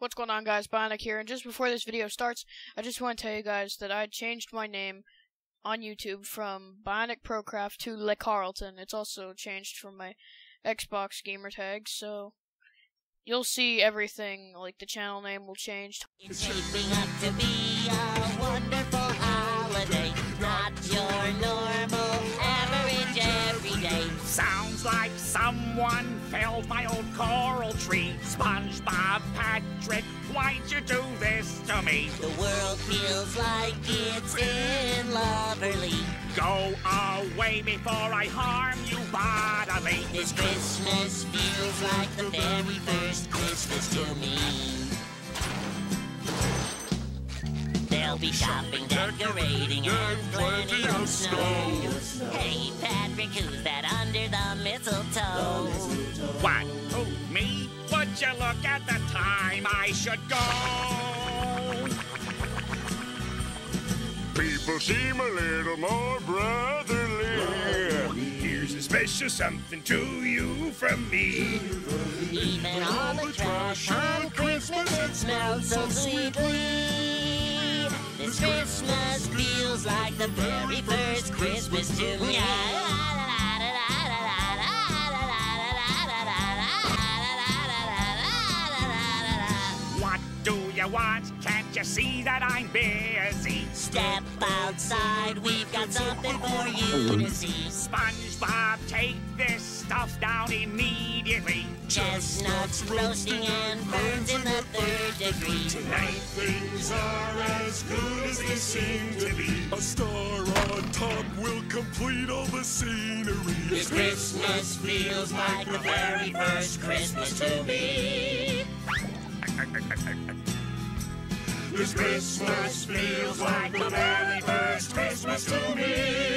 What's going on guys, Bionic here, and just before this video starts, I just want to tell you guys that I changed my name on YouTube from Bionic Procraft to Le Carlton. It's also changed from my Xbox gamer tag, so you'll see everything, like the channel name will change. Sounds like someone felled my old coral tree. SpongeBob, Patrick, why'd you do this to me? The world feels like it's in loverly. Go away before I harm you bodily. This Christmas feels like the very first Christmas to me. There'll be shopping, decorating, and plenty of snow. Hey, Patrick, who's that under the mistletoe? What? Who, me? Would you look at the time I should go? People seem a little more brotherly. Here's a special something to you from me. Even all the trash on Christmas, it smells so sweetly. This Christmas feels like the very first Christmas to me. Do you? Can't you see that I'm busy? Step outside, we've got something for you to see. SpongeBob, take this stuff down immediately. Chestnuts roasting and burns in the third degree. Tonight things are as good as they seem to be. A star on top will complete all the scenery. This Christmas feels like the very first Christmas to me. This Christmas feels like the very first Christmas to me.